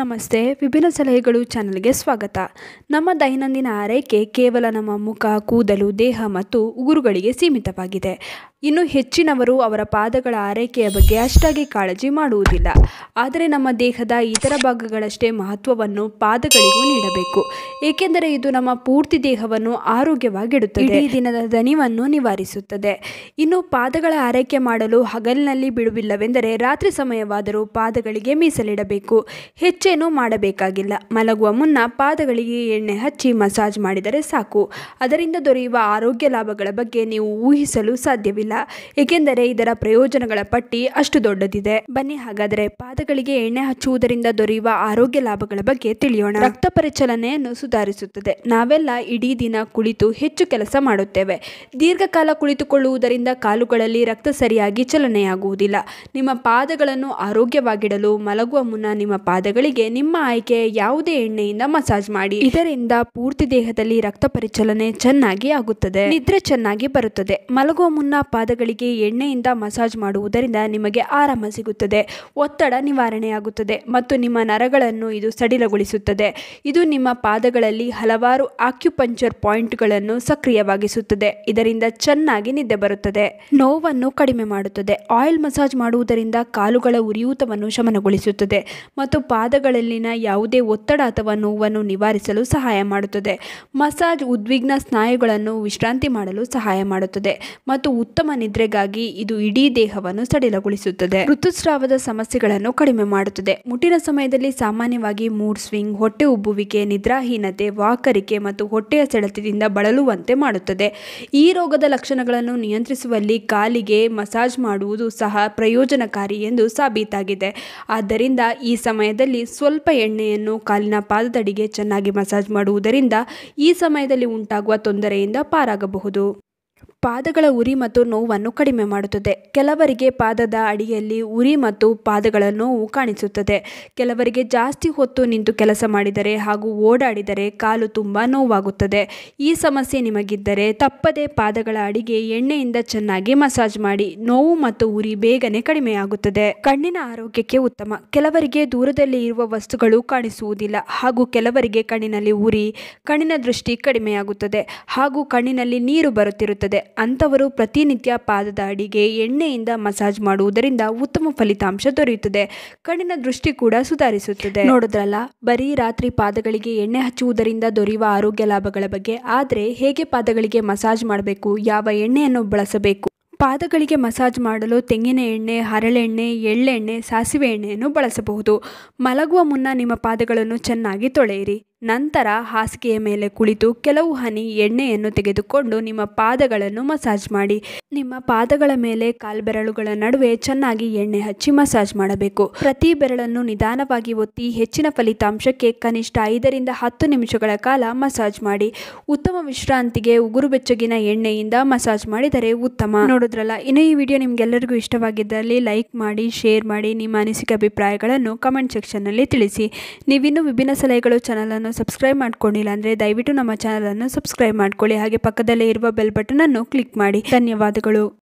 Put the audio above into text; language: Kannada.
ನಮಸ್ತೆ. ವಿಭಿನ್ನ ಸಲಹೆಗಳು ಚಾನಲ್ಗೆ ಸ್ವಾಗತ. ನಮ್ಮ ದೈನಂದಿನ ಆರೈಕೆ ಕೇವಲ ನಮ್ಮ ಮುಖ, ಕೂದಲು, ದೇಹ ಮತ್ತು ಉಗುರುಗಳಿಗೆ ಸೀಮಿತವಾಗಿದೆ. ಇನ್ನು ಹೆಚ್ಚಿನವರು ಅವರ ಪಾದಗಳ ಆರೈಕೆಯ ಬಗ್ಗೆ ಅಷ್ಟಾಗಿ ಕಾಳಜಿ ಮಾಡುವುದಿಲ್ಲ. ಆದರೆ ನಮ್ಮ ದೇಹದ ಇತರ ಭಾಗಗಳಷ್ಟೇ ಮಹತ್ವವನ್ನು ಪಾದಗಳಿಗೂ ನೀಡಬೇಕು. ಏಕೆಂದರೆ ಇದು ನಮ್ಮ ಪೂರ್ತಿ ದೇಹವನ್ನು ಆರೋಗ್ಯವಾಗಿಡುತ್ತದೆ. ಈ ದಿನದ ದನಿವನ್ನು ನಿವಾರಿಸುತ್ತದೆ. ಇನ್ನು ಪಾದಗಳ ಆರೈಕೆ ಮಾಡಲು ಹಗಲಿನಲ್ಲಿ ಬಿಡುವಿಲ್ಲವೆಂದರೆ ರಾತ್ರಿ ಸಮಯವಾದರೂ ಪಾದಗಳಿಗೆ ಮೀಸಲಿಡಬೇಕು. ಹೆಚ್ಚೇನೂ ಮಾಡಬೇಕಾಗಿಲ್ಲ. ಮಲಗುವ ಮುನ್ನ ಪಾದಗಳಿಗೆ ಎಣ್ಣೆ ಹಚ್ಚಿ ಮಸಾಜ್ ಮಾಡಿದರೆ ಸಾಕು. ಅದರಿಂದ ದೊರೆಯುವ ಆರೋಗ್ಯ ಲಾಭಗಳ ಬಗ್ಗೆ ನೀವು ಊಹಿಸಲು ಸಾಧ್ಯವಿಲ್ಲ. ಏಕೆಂದರೆ ಇದರ ಪ್ರಯೋಜನಗಳ ಪಟ್ಟಿ ಅಷ್ಟು ದೊಡ್ಡದಿದೆ. ಬನ್ನಿ ಹಾಗಾದರೆ ಪಾದಗಳಿಗೆ ಎಣ್ಣೆ ಹಚ್ಚುವುದರಿಂದ ದೊರೆಯುವ ಆರೋಗ್ಯ ಲಾಭಗಳ ಬಗ್ಗೆ ತಿಳಿಯೋಣ. ರಕ್ತ ಪರಿಚಲನೆಯನ್ನು ಸುಧಾರಿಸುತ್ತದೆ. ನಾವೆಲ್ಲ ಇಡೀ ದಿನ ಕುಳಿತು ಹೆಚ್ಚು ಕೆಲಸ ಮಾಡುತ್ತೇವೆ. ದೀರ್ಘಕಾಲ ಕುಳಿತುಕೊಳ್ಳುವುದರಿಂದ ಕಾಲುಗಳಲ್ಲಿ ರಕ್ತ ಸರಿಯಾಗಿ ಚಲನೆಯಾಗುವುದಿಲ್ಲ. ನಿಮ್ಮ ಪಾದಗಳನ್ನು ಆರೋಗ್ಯವಾಗಿಡಲು ಮಲಗುವ ಮುನ್ನ ನಿಮ್ಮ ಪಾದಗಳಿಗೆ ನಿಮ್ಮ ಆಯ್ಕೆ ಯಾವುದೇ ಎಣ್ಣೆಯಿಂದ ಮಸಾಜ್ ಮಾಡಿ. ಇದರಿಂದ ಪೂರ್ತಿ ದೇಹದಲ್ಲಿ ರಕ್ತ ಪರಿಚಲನೆ ಚೆನ್ನಾಗಿ ಆಗುತ್ತದೆ. ನಿದ್ರೆ ಚೆನ್ನಾಗಿ ಬರುತ್ತದೆ. ಮಲಗುವ ಮುನ್ನ ಪಾದಗಳಿಗೆ ಎಣ್ಣೆಯಿಂದ ಮಸಾಜ್ ಮಾಡುವುದರಿಂದ ನಿಮಗೆ ಆರಾಮ ಸಿಗುತ್ತದೆ. ಒತ್ತಡ ನಿವಾರಣೆಯಾಗುತ್ತದೆ ಮತ್ತು ನಿಮ್ಮ ನರಗಳನ್ನು ಇದು ಸಡಿಲಗೊಳಿಸುತ್ತದೆ. ಇದು ನಿಮ್ಮ ಪಾದಗಳಲ್ಲಿ ಹಲವಾರು ಆಕ್ಯುಪಂಚರ್ ಪಾಯಿಂಟ್ಗಳನ್ನು ಸಕ್ರಿಯವಾಗಿಸುತ್ತದೆ. ಇದರಿಂದ ಚೆನ್ನಾಗಿ ನಿದ್ದೆ ಬರುತ್ತದೆ. ನೋವನ್ನು ಕಡಿಮೆ ಮಾಡುತ್ತದೆ. ಆಯಿಲ್ ಮಸಾಜ್ ಮಾಡುವುದರಿಂದ ಕಾಲುಗಳ ಉರಿಯೂತವನ್ನು ಶಮನಗೊಳಿಸುತ್ತದೆ ಮತ್ತು ಪಾದಗಳಲ್ಲಿನ ಯಾವುದೇ ಒತ್ತಡ ಅಥವಾ ನೋವನ್ನು ನಿವಾರಿಸಲು ಸಹಾಯ ಮಾಡುತ್ತದೆ. ಮಸಾಜ್ ಉದ್ವಿಗ್ನ ಸ್ನಾಯುಗಳನ್ನು ವಿಶ್ರಾಂತಿ ಮಾಡಲು ಸಹಾಯ ಮಾಡುತ್ತದೆ ಮತ್ತು ಉತ್ತಮ ನಿದ್ರೆಗಾಗಿ ಇದು ಇಡೀ ದೇಹವನ್ನು ಸಡಿಲಗೊಳಿಸುತ್ತದೆ. ಋತುಸ್ರಾವದ ಸಮಸ್ಯೆಗಳನ್ನು ಕಡಿಮೆ ಮಾಡುತ್ತದೆ. ಮುಟ್ಟಿನ ಸಮಯದಲ್ಲಿ ಸಾಮಾನ್ಯವಾಗಿ ಮೂಡ್ ಸ್ವಿಂಗ್, ಹೊಟ್ಟೆ ಉಬ್ಬುವಿಕೆ, ನಿದ್ರಾಹೀನತೆ, ವಾಕರಿಕೆ ಮತ್ತು ಹೊಟ್ಟೆಯ ಸೆಳೆತದಿಂದ ಬಳಲುವಂತೆ ಮಾಡುತ್ತದೆ. ಈ ರೋಗದ ಲಕ್ಷಣಗಳನ್ನು ನಿಯಂತ್ರಿಸುವಲ್ಲಿ ಕಾಲಿಗೆ ಮಸಾಜ್ ಮಾಡುವುದು ಸಹ ಪ್ರಯೋಜನಕಾರಿ ಎಂದು ಸಾಬೀತಾಗಿದೆ. ಆದ್ದರಿಂದ ಈ ಸಮಯದಲ್ಲಿ ಸ್ವಲ್ಪ ಎಣ್ಣೆಯನ್ನು ಕಾಲಿನ ಪಾದದಡಿಗೆ ಚೆನ್ನಾಗಿ ಮಸಾಜ್ ಮಾಡುವುದರಿಂದ ಈ ಸಮಯದಲ್ಲಿ ಉಂಟಾಗುವ ತೊಂದರೆಯಿಂದ ಪಾರಾಗಬಹುದು. ಪಾದಗಳ ಉರಿ ಮತ್ತು ನೋವನ್ನು ಕಡಿಮೆ ಮಾಡುತ್ತದೆ. ಕೆಲವರಿಗೆ ಪಾದದ ಅಡಿಯಲ್ಲಿ ಉರಿ ಮತ್ತು ಪಾದಗಳ ನೋವು ಕಾಣಿಸುತ್ತದೆ. ಕೆಲವರಿಗೆ ಜಾಸ್ತಿ ಹೊತ್ತು ನಿಂತು ಕೆಲಸ ಮಾಡಿದರೆ ಹಾಗೂ ಓಡಾಡಿದರೆ ಕಾಲು ತುಂಬ ನೋವಾಗುತ್ತದೆ. ಈ ಸಮಸ್ಯೆ ನಿಮಗಿದ್ದರೆ ತಪ್ಪದೆ ಪಾದಗಳ ಅಡಿಗೆ ಎಣ್ಣೆಯಿಂದ ಚೆನ್ನಾಗಿ ಮಸಾಜ್ ಮಾಡಿ, ನೋವು ಮತ್ತು ಉರಿ ಬೇಗನೆ ಕಡಿಮೆಯಾಗುತ್ತದೆ. ಕಣ್ಣಿನ ಆರೋಗ್ಯಕ್ಕೆ ಉತ್ತಮ. ಕೆಲವರಿಗೆ ದೂರದಲ್ಲಿ ಇರುವ ವಸ್ತುಗಳು ಕಾಣಿಸುವುದಿಲ್ಲ ಹಾಗೂ ಕೆಲವರಿಗೆ ಕಣ್ಣಿನಲ್ಲಿ ಉರಿ, ಕಣ್ಣಿನ ದೃಷ್ಟಿ ಕಡಿಮೆಯಾಗುತ್ತದೆ ಹಾಗೂ ಕಣ್ಣಿನಲ್ಲಿ ನೀರು ಬರುತ್ತಿರುತ್ತದೆ. ಅಂಥವರು ಪ್ರತಿನಿತ್ಯ ಪಾದದ ಅಡಿಗೆ, ಎಣ್ಣೆಯಿಂದ ಮಸಾಜ್ ಮಾಡುವುದರಿಂದ ಉತ್ತಮ ಫಲಿತಾಂಶ ದೊರೆಯುತ್ತದೆ. ಕಣ್ಣಿನ ದೃಷ್ಟಿ ಕೂಡ ಸುಧಾರಿಸುತ್ತದೆ. ನೋಡಿದ್ರಲ್ಲ, ಬರೀ ರಾತ್ರಿ ಪಾದಗಳಿಗೆ ಎಣ್ಣೆ ಹಚ್ಚುವುದರಿಂದ ದೊರೆಯುವ ಆರೋಗ್ಯ ಲಾಭಗಳ ಬಗ್ಗೆ. ಆದರೆ ಹೇಗೆ ಪಾದಗಳಿಗೆ ಮಸಾಜ್ ಮಾಡಬೇಕು? ಯಾವ ಎಣ್ಣೆಯನ್ನು ಬಳಸಬೇಕು? ಪಾದಗಳಿಗೆ ಮಸಾಜ್ ಮಾಡಲು ತೆಂಗಿನ ಎಣ್ಣೆ ಹರಳೆಣ್ಣೆ ಎಳ್ಳೆಣ್ಣೆ, ಸಾಸಿವೆ ಎಣ್ಣೆಯನ್ನು ಬಳಸಬಹುದು. ಮಲಗುವ ಮುನ್ನ ನಿಮ್ಮ ಪಾದಗಳನ್ನು ಚೆನ್ನಾಗಿ ತೊಳೆಯಿರಿ. ನಂತರ ಹಾಸಿಗೆಯ ಮೇಲೆ ಕುಳಿತು ಕೆಲವು ಹನಿ ಎಣ್ಣೆಯನ್ನು ತೆಗೆದುಕೊಂಡು ನಿಮ್ಮ ಪಾದಗಳನ್ನು ಮಸಾಜ್ ಮಾಡಿ. ನಿಮ್ಮ ಪಾದಗಳ ಮೇಲೆ ಕಾಲ್ಬೆರಳುಗಳ ನಡುವೆ ಚೆನ್ನಾಗಿ ಎಣ್ಣೆ ಹಚ್ಚಿ ಮಸಾಜ್ ಮಾಡಬೇಕು. ಪ್ರತಿ ಬೆರಳನ್ನು ನಿಧಾನವಾಗಿ ಒತ್ತಿ ಹೆಚ್ಚಿನ ಫಲಿತಾಂಶಕ್ಕೆ ಕನಿಷ್ಠ ಐದರಿಂದ ಹತ್ತು ನಿಮಿಷಗಳ ಕಾಲ ಮಸಾಜ್ ಮಾಡಿ. ಉತ್ತಮ ವಿಶ್ರಾಂತಿಗೆ ಉಗುರು ಬೆಚ್ಚಗಿನ ಎಣ್ಣೆಯಿಂದ ಮಸಾಜ್ ಮಾಡಿದರೆ ಉತ್ತಮ. ನೋಡಿದ್ರಲ್ಲ, ಇನ್ನು ಈ ವಿಡಿಯೋ ನಿಮ್ಗೆಲ್ಲರಿಗೂ ಇಷ್ಟವಾಗಿದ್ದಲ್ಲಿ ಲೈಕ್ ಮಾಡಿ, ಶೇರ್ ಮಾಡಿ ನಿಮ್ಮ ಅನಿಸಿಕೆ ಅಭಿಪ್ರಾಯಗಳನ್ನು ಕಮೆಂಟ್ ಸೆಕ್ಷನ್ನಲ್ಲಿ ತಿಳಿಸಿ. ನೀವಿನ್ನೂ ವಿಭಿನ್ನ ಸಲಹೆಗಳು ಚಾನಲನ್ನು ಸಬ್ಸ್ಕ್ರೈಬ್ ಮಾಡ್ಕೊಂಡಿಲ್ಲ ಅಂದರೆ ದಯವಿಟ್ಟು ನಮ್ಮ ಚಾನಲನ್ನು ಸಬ್ಸ್ಕ್ರೈಬ್ ಮಾಡ್ಕೊಳ್ಳಿ. ಹಾಗೆ ಪಕ್ಕದಲ್ಲೇ ಇರುವ ಬೆಲ್ ಬಟನನ್ನು ಕ್ಲಿಕ್ ಮಾಡಿ. ಧನ್ಯವಾದಗಳು.